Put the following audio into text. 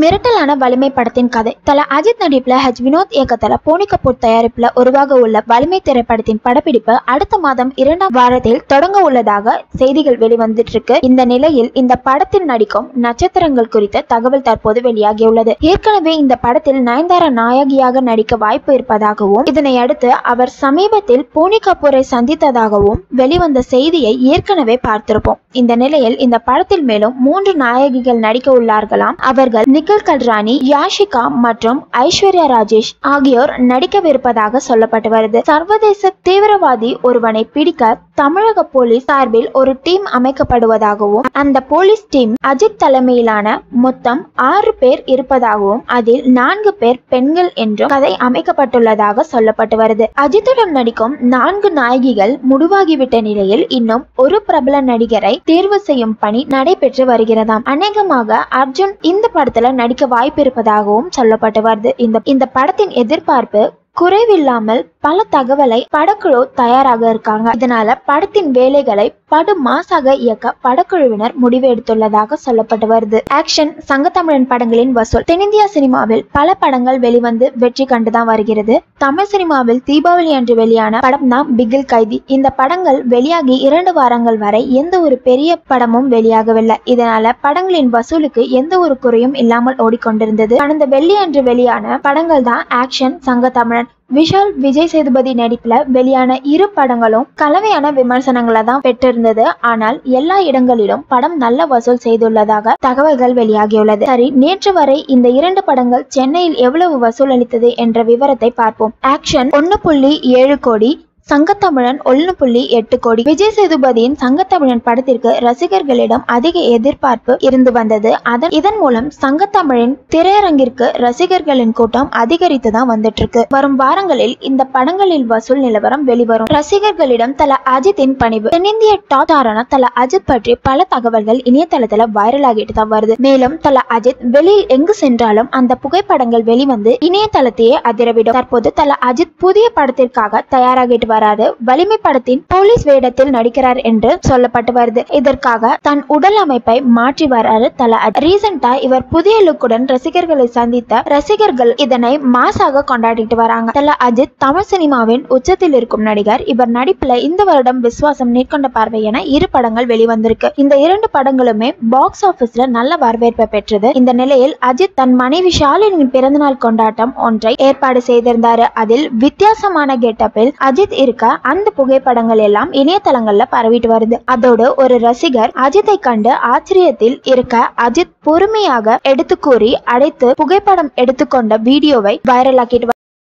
மிரட்டலான வலிமை படத்தின் கதை. தல அஜித் நடிப்புல ஹஜ் வினோத் இயக்கத்துல போனி கபூர் தயாரிப்புல உருவாக உள்ள வலிமை திரைப்படத்தின் படப்பிடிப்பு அடுத்த மாதம் இரண்டாம் வாரத்தில் தொடங்க உள்ளதாக செய்திகள் வெளிவந்துட்டு இருக்கு இந்த நிலையில் இந்த படத்தில் நடிக்கும் நட்சத்திரங்கள் குறித்த தகவல் தற்போது வெளியாகியுள்ளது. ஏற்கனவே இந்த படத்தில் நயன்தாரா நாயகியாக நடிக்க வாய்ப்பு இருப்பதாகவும் இதனை அடுத்து அவர் சமீபத்தில் போனி கபூரை சந்தித்ததாகவும் வெளிவந்த செய்தியை ஏற்கனவே பார்த்திருப்போம். இந்த நிலையில் இந்த படத்தில் மேலும் மூன்று நாயகிகள் நடிக்க உள்ளார்களாம். அவர்கள் நிக்கில் கல்ராணி யாஷிகா மற்றும் ஐஸ்வர்யா ராஜேஷ் ஆகியோர் நடிக்கவிருப்பதாக சொல்லப்பட்டு வருது. சர்வதேச தீவிரவாதி ஒருவனை பிடிக்க தமிழக போலீஸ் சார்பில் ஒரு டீம் அமைக்கப்படுவதாகவும் அந்த போலீஸ் டீம் அஜித் தலைமையிலான மொத்தம் ஆறு பேர் இருப்பதாகவும் அதில் நான்கு பேர் பெண்கள் என்றும் கதை அமைக்கப்பட்டுள்ளதாக சொல்லப்பட்டு வருது. அஜித்துடன் நடிக்கும் நான்கு நாயகிகள் முடிவாகிவிட்ட நிலையில் இன்னும் ஒரு பிரபல நடிகரை தேர்வு செய்யும் பணி நடைபெற்று வருகிறதாம். அநேகமாக அர்ஜுன் இந்த படத்துல நடிக்க வாய்ப்பு இருப்பதாகவும் சொல்லப்பட்டு வருது. இந்த இந்த படத்தின் எதிர்பார்ப்பு குறைவில்லாமல் பல தகவலை படக்குழு தயாராக இருக்காங்க. இதனால படத்தின் வேலைகளை படு மாசாக இயக்க படக்குழுவினர் முடிவு எடுத்துள்ளதாக சொல்லப்பட்டு வருது. ஆக்ஷன் சங்கத்தமிழன் படங்களின் வசூல். தென்னிந்தியா சினிமாவில் பல படங்கள் வெளிவந்து வெற்றி கண்டுதான் வருகிறது. தமிழ் சினிமாவில் தீபாவளி அன்று வெளியான படம் தான் பிகில் கைதி. இந்த படங்கள் வெளியாகி இரண்டு வாரங்கள் வரை எந்த ஒரு பெரிய படமும் வெளியாகவில்லை. இதனால படங்களின் வசூலுக்கு எந்த ஒரு குறையும் இல்லாமல் ஓடிக்கொண்டிருந்தது. கடந்த வெள்ளி அன்று வெளியான படங்கள் தான் ஆக்ஷன் சங்கத்தமிழன் விஷால் விஜய் சேதுபதி நடிப்புல வெளியான இரு படங்களும் கலவையான விமர்சனங்களை தான் பெற்றிருந்தது. ஆனால் எல்லா இடங்களிலும் படம் நல்ல வசூல் செய்துள்ளதாக தகவல்கள் வெளியாகியுள்ளது. சரி நேற்று வரை இந்த இரண்டு படங்கள் சென்னையில் எவ்வளவு வசூல் அளித்தது என்ற விவரத்தை பார்ப்போம். ஆக்ஷன் ஒன்னு புள்ளி ஏழு கோடி சங்கத்தமிழன் ஒன்னு புள்ளி எட்டு கோடி. விஜய் சேதுபதியின் சங்கத்தமிழன் படத்திற்கு ரசிகர்களிடம் அதிக எதிர்பார்ப்பு இருந்து வந்தது. அதன் இதன் மூலம் சங்கத்தமிழின் திரையரங்கிற்கு ரசிகர்களின் கூட்டம் அதிகரித்து தான் வந்துட்டு இருக்கு வரும் வாரங்களில் இந்த படங்களில் வசூல் நிலவரம் வெளிவரும். ரசிகர்களிடம் தல அஜித்தின் பணிவு. தென்னிந்திய டாப் ஸ்டாரான தல அஜித் பற்றி பல தகவல்கள் இணையதளத்துல வைரல் ஆகிட்டு தான் வருது. மேலும் தல அஜித் வெளியில் எங்கு சென்றாலும் அந்த புகைப்படங்கள் வெளிவந்து இணையதளத்தையே அதிரவிடும். தற்போது தல அஜித் புதிய படத்திற்காக தயாராகிட்டு வராது வலிமை படத்தின் போலீஸ் வேடத்தில் நடிக்கிறார் என்று சொல்லப்பட்டு வருது. இதற்காக தன் உடல் அமைப்பை மாற்றி வராரு தல ரீசெண்டா இவர் புதிய லுக்குடன் ரசிகர்களை சந்தித்த ரசிகர்கள் இதனை மாசாக கொண்டாடிட்டு வராங்க. தல அஜித் தமிழ் சினிமாவின் உச்சத்தில் இருக்கும் நடிகர். இவர் நடிப்புல இந்த வருடம் விசுவாசம் நேர்கொண்ட பார்வை என இரு படங்கள் வெளிவந்திருக்கு. இந்த இரண்டு படங்களுமே பாக்ஸ் ஆபீஸ்ல நல்ல வரவேற்பை பெற்றது. இந்த நிலையில் அஜித் தன் மனைவி ஷாலினியின் பிறந்தநாள் கொண்டாட்டம் ஒன்றை ஏற்பாடு செய்திருந்தாரு. அதில் வித்தியாசமான கெட்டப்பில் அஜித் இருக்க அந்த புகைப்படங்கள் எல்லாம் இணையதளங்கள்ல பரவிட்டு வருது. அதோடு ஒரு ரசிகர் அஜித்தை கண்டு ஆச்சரியத்தில் இருக்க அஜித் பொறுமையாக எடுத்து கூறி அடைத்து புகைப்படம் எடுத்துக்கொண்ட வீடியோவை வைரலாக்கிட்டு